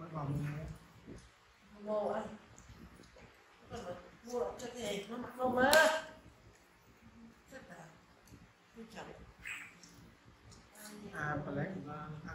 cái vòng này mua anh mua cho cái gì nó mặc không á rất là quan trọng à phải lấy của ta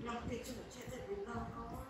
이렇게 좀 제대로 나온 거?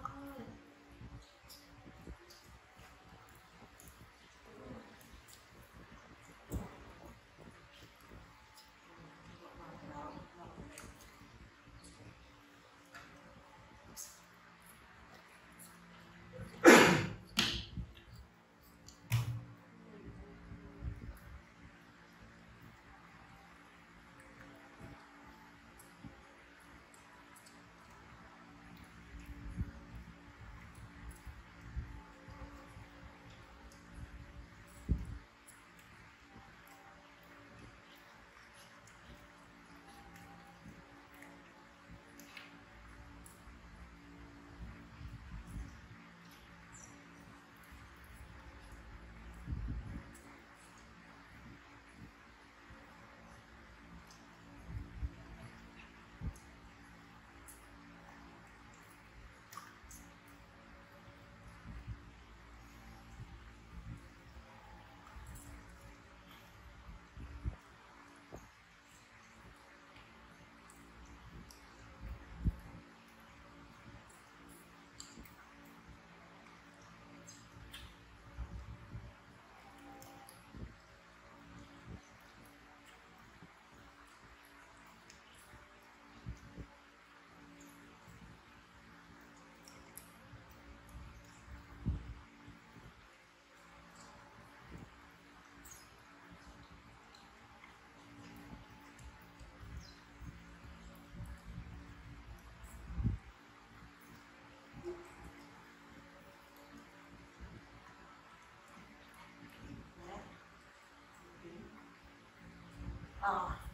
Ah.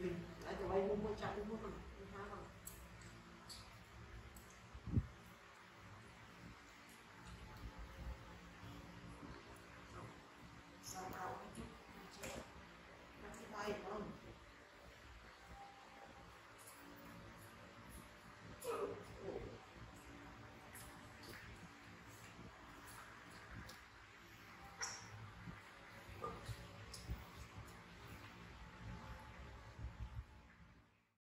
mình đã cho bay mua mua chặt mua.